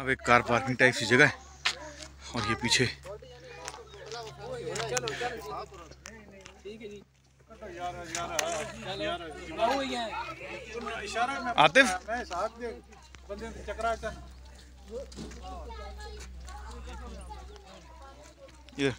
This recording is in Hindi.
अब एक कार पार्किंग टाइप सी जगह है। और ये पीछे। आतिफ? ये।